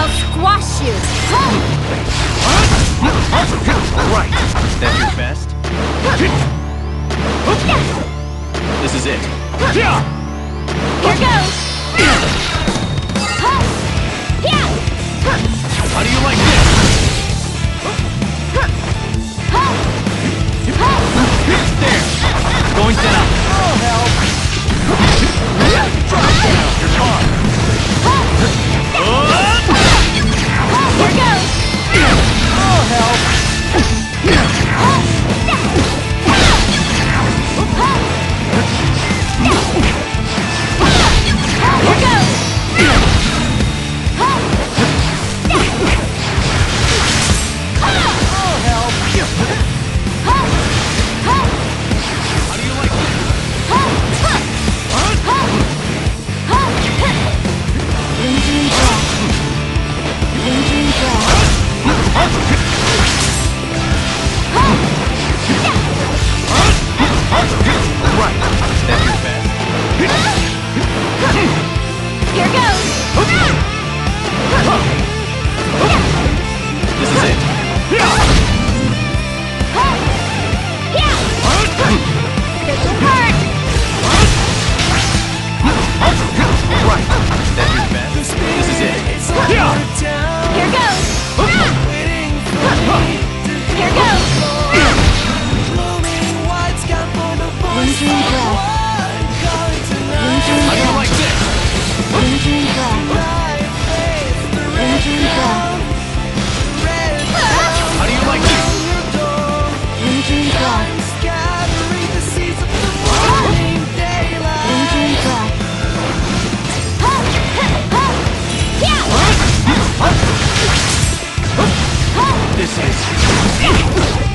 I'll squash you! Right! Is that your best? This is it. Here goes! How do you like This is...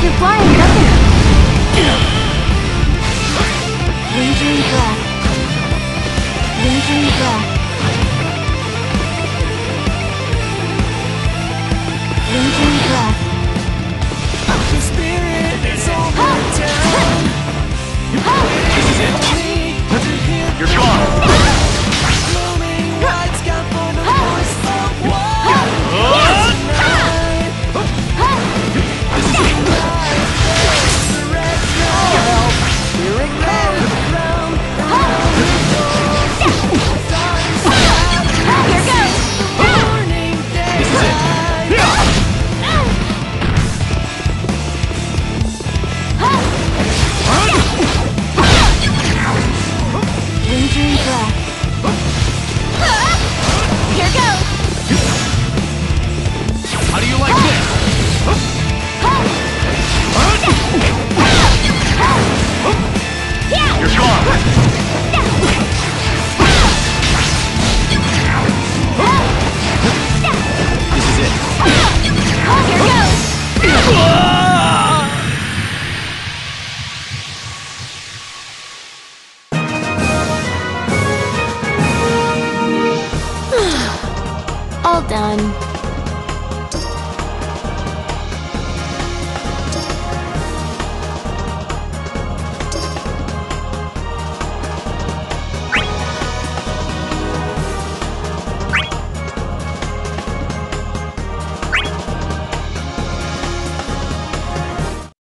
You're flying done.